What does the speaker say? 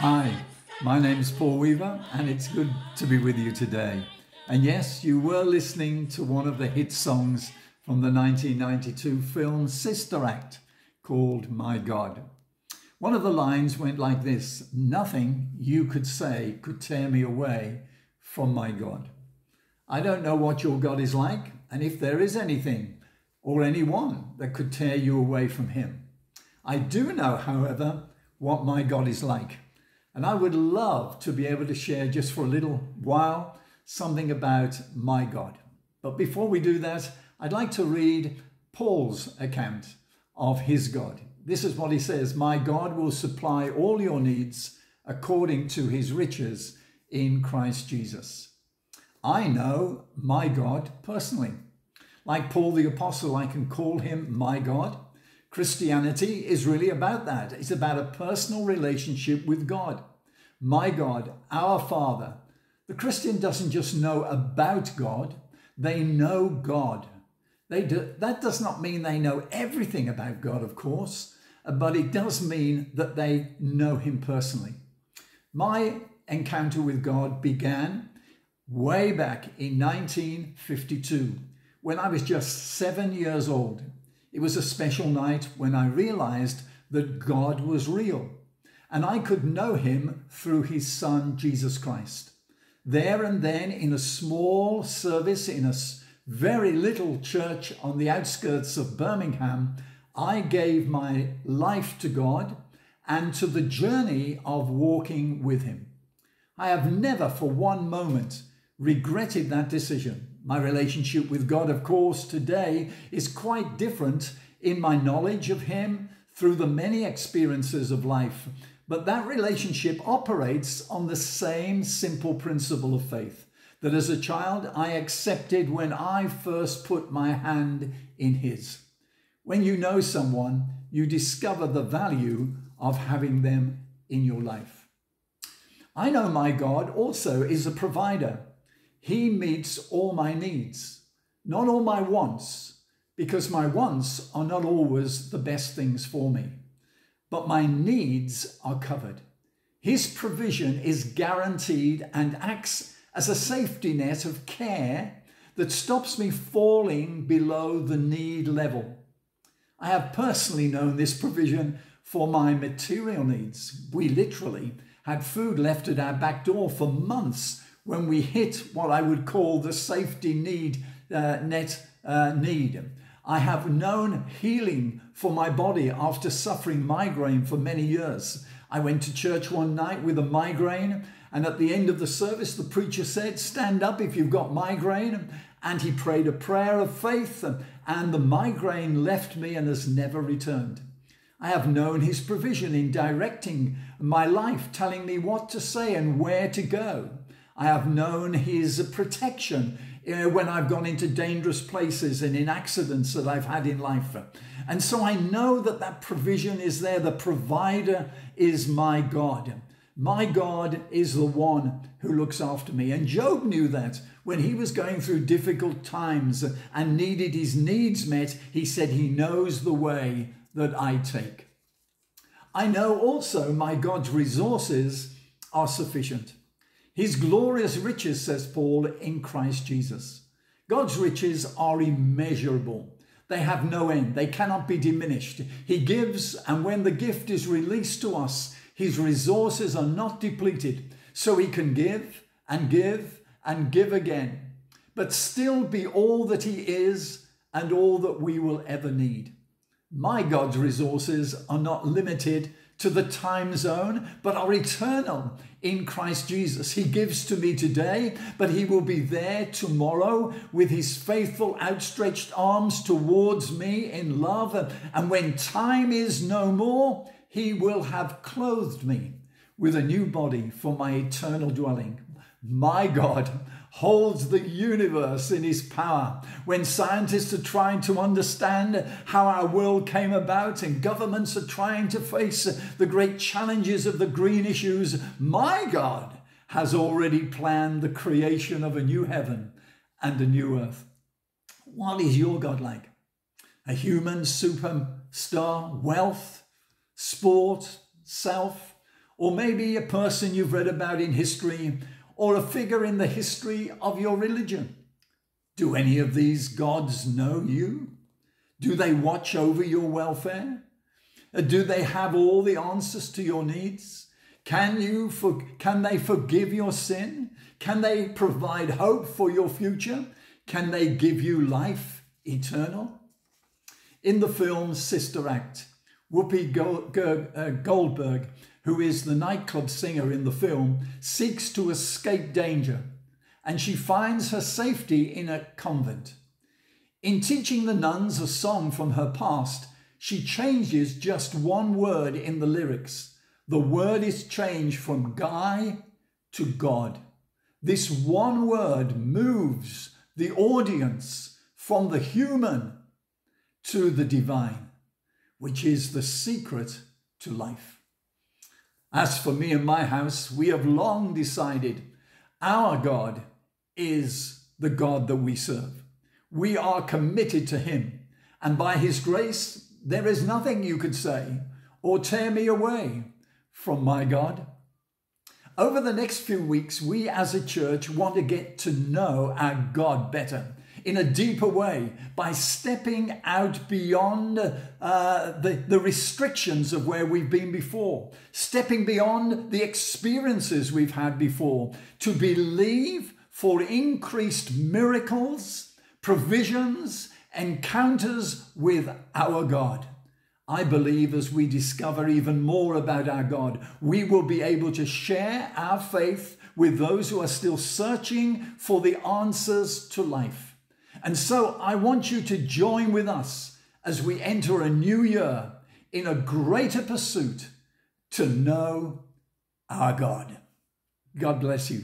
Hi, my name is Paul Weaver, and it's good to be with you today. And yes, you were listening to one of the hit songs from the 1992 film Sister Act called My God. One of the lines went like this Nothing you could say could tear me away from my God. I don't know what your God is like, and if there is anything or anyone that could tear you away from Him. I do know, however, what my God is like. And I would love to be able to share just for a little while something about my God. But before we do that, I'd like to read Paul's account of his God. This is what he says My God will supply all your needs according to his riches in Christ Jesus. I know my God personally. Like Paul the Apostle, I can call him my God. Christianity is really about that. It's about a personal relationship with God. My God, our Father. The Christian doesn't just know about God, they know God. They do, that does not mean they know everything about God, of course, but it does mean that they know Him personally. My encounter with God began way back in 1952 when I was just seven years old. It was a special night when I realized that God was real and I could know him through his son, Jesus Christ. There and then, in a small service in a very little church on the outskirts of Birmingham, I gave my life to God and to the journey of walking with him. I have never for one moment regretted that decision. My relationship with God, of course, today is quite different in my knowledge of Him through the many experiences of life. But that relationship operates on the same simple principle of faith that as a child I accepted when I first put my hand in His. When you know someone, you discover the value of having them in your life. I know my God also is a provider. He meets all my needs, not all my wants, because my wants are not always the best things for me, but my needs are covered. His provision is guaranteed and acts as a safety net of care that stops me falling below the need level. I have personally known this provision for my material needs. We literally had food left at our back door for months when we hit what I would call the safety need uh, net uh, need. I have known healing for my body after suffering migraine for many years. I went to church one night with a migraine, and at the end of the service, the preacher said, Stand up if you've got migraine. And he prayed a prayer of faith, and the migraine left me and has never returned. I have known his provision in directing my life, telling me what to say and where to go. I have known his protection when I've gone into dangerous places and in accidents that I've had in life. And so I know that that provision is there. The provider is my God. My God is the one who looks after me. And Job knew that when he was going through difficult times and needed his needs met, he said, He knows the way that I take. I know also my God's resources are sufficient. His glorious riches, says Paul, in Christ Jesus. God's riches are immeasurable. They have no end. They cannot be diminished. He gives, and when the gift is released to us, his resources are not depleted. So he can give and give and give again, but still be all that he is and all that we will ever need. My God's resources are not limited to the time zone, but are eternal in Christ Jesus. He gives to me today, but He will be there tomorrow with His faithful outstretched arms towards me in love. And when time is no more, He will have clothed me with a new body for my eternal dwelling. My God holds the universe in his power. When scientists are trying to understand how our world came about and governments are trying to face the great challenges of the green issues, my God has already planned the creation of a new heaven and a new earth. What is your God like? A human superstar, wealth, sport, self, or maybe a person you've read about in history, or a figure in the history of your religion. Do any of these gods know you? Do they watch over your welfare? Uh, do they have all the answers to your needs? Can you for, can they forgive your sin? Can they provide hope for your future? Can they give you life eternal? In the film Sister Act, Whoopi uh, Goldberg, who is the nightclub singer in the film, seeks to escape danger and she finds her safety in a convent. In teaching the nuns a song from her past, she changes just one word in the lyrics. The word is changed from Guy to God. This one word moves the audience from the human to the divine, which is the secret to life. As for me and my house, we have long decided our God is the God that we serve. We are committed to Him, and by His grace, there is nothing you could say or tear me away from my God. Over the next few weeks, we as a church want to get to know our God better in a deeper way by stepping out beyond uh, the, the restrictions of where we've been before, stepping beyond the experiences we've had before to believe for increased miracles, provisions, encounters with our God. I believe as we discover even more about our God, we will be able to share our faith with those who are still searching for the answers to life. And so I want you to join with us as we enter a new year in a greater pursuit to know our God. God bless you.